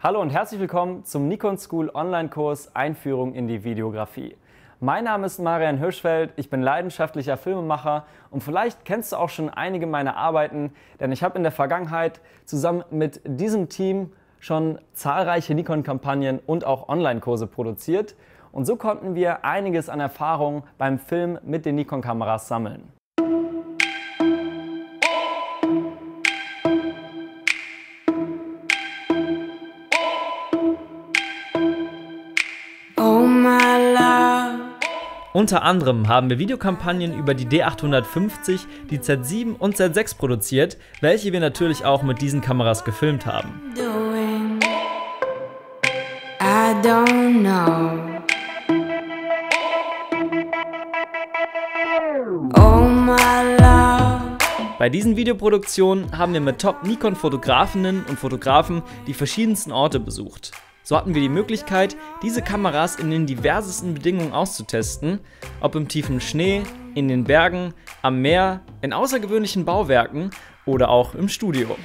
Hallo und herzlich willkommen zum Nikon School Online-Kurs Einführung in die Videografie. Mein Name ist Marian Hirschfeld, ich bin leidenschaftlicher Filmemacher und vielleicht kennst du auch schon einige meiner Arbeiten, denn ich habe in der Vergangenheit zusammen mit diesem Team schon zahlreiche Nikon-Kampagnen und auch Online-Kurse produziert und so konnten wir einiges an Erfahrung beim Film mit den Nikon-Kameras sammeln. Unter anderem haben wir Videokampagnen über die D850, die Z7 und Z6 produziert, welche wir natürlich auch mit diesen Kameras gefilmt haben. Bei diesen Videoproduktionen haben wir mit Top-Nikon-Fotografinnen und Fotografen die verschiedensten Orte besucht. So hatten wir die Möglichkeit, diese Kameras in den diversesten Bedingungen auszutesten, ob im tiefen Schnee, in den Bergen, am Meer, in außergewöhnlichen Bauwerken oder auch im Studio.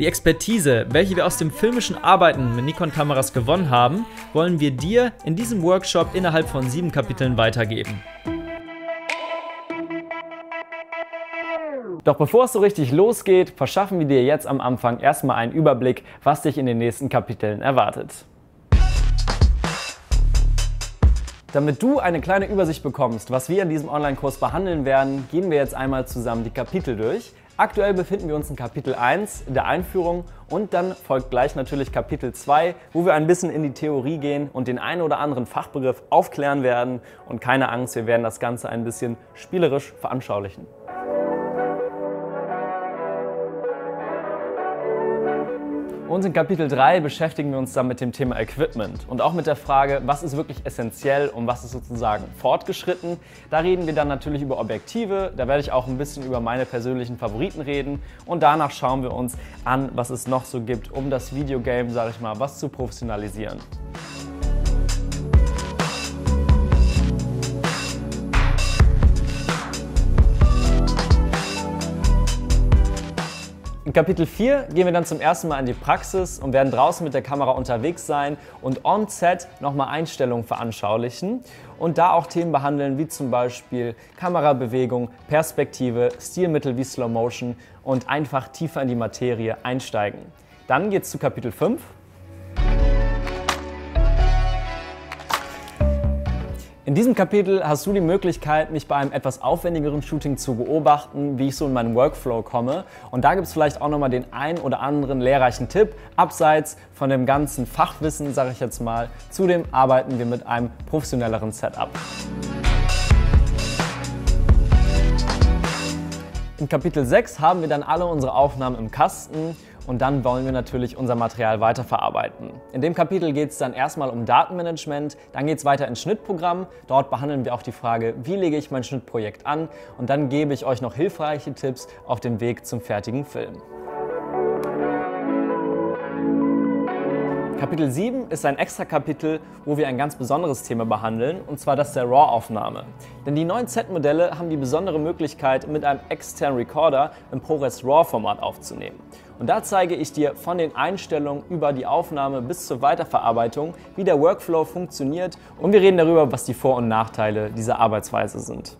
Die Expertise, welche wir aus dem filmischen Arbeiten mit Nikon-Kameras gewonnen haben, wollen wir dir in diesem Workshop innerhalb von sieben Kapiteln weitergeben. Doch bevor es so richtig losgeht, verschaffen wir dir jetzt am Anfang erstmal einen Überblick, was dich in den nächsten Kapiteln erwartet. Damit du eine kleine Übersicht bekommst, was wir in diesem Online-Kurs behandeln werden, gehen wir jetzt einmal zusammen die Kapitel durch. Aktuell befinden wir uns in Kapitel 1 der Einführung und dann folgt gleich natürlich Kapitel 2, wo wir ein bisschen in die Theorie gehen und den einen oder anderen Fachbegriff aufklären werden. Und keine Angst, wir werden das Ganze ein bisschen spielerisch veranschaulichen. Und in Kapitel 3 beschäftigen wir uns dann mit dem Thema Equipment und auch mit der Frage, was ist wirklich essentiell und was ist sozusagen fortgeschritten. Da reden wir dann natürlich über Objektive, da werde ich auch ein bisschen über meine persönlichen Favoriten reden und danach schauen wir uns an, was es noch so gibt, um das Videogame, sage ich mal, was zu professionalisieren. In Kapitel 4 gehen wir dann zum ersten Mal in die Praxis und werden draußen mit der Kamera unterwegs sein und on-set nochmal Einstellungen veranschaulichen und da auch Themen behandeln wie zum Beispiel Kamerabewegung, Perspektive, Stilmittel wie Slow Motion und einfach tiefer in die Materie einsteigen. Dann geht es zu Kapitel 5 In diesem Kapitel hast du die Möglichkeit, mich bei einem etwas aufwendigeren Shooting zu beobachten, wie ich so in meinen Workflow komme. Und da gibt es vielleicht auch nochmal den ein oder anderen lehrreichen Tipp, abseits von dem ganzen Fachwissen, sage ich jetzt mal. Zudem arbeiten wir mit einem professionelleren Setup. In Kapitel 6 haben wir dann alle unsere Aufnahmen im Kasten und dann wollen wir natürlich unser Material weiterverarbeiten. In dem Kapitel geht es dann erstmal um Datenmanagement, dann geht es weiter ins Schnittprogramm. Dort behandeln wir auch die Frage, wie lege ich mein Schnittprojekt an und dann gebe ich euch noch hilfreiche Tipps auf dem Weg zum fertigen Film. Kapitel 7 ist ein extra Kapitel, wo wir ein ganz besonderes Thema behandeln, und zwar das der RAW-Aufnahme. Denn die neuen Z-Modelle haben die besondere Möglichkeit, mit einem externen Recorder im ProRes RAW-Format aufzunehmen. Und da zeige ich dir von den Einstellungen über die Aufnahme bis zur Weiterverarbeitung, wie der Workflow funktioniert und wir reden darüber, was die Vor- und Nachteile dieser Arbeitsweise sind.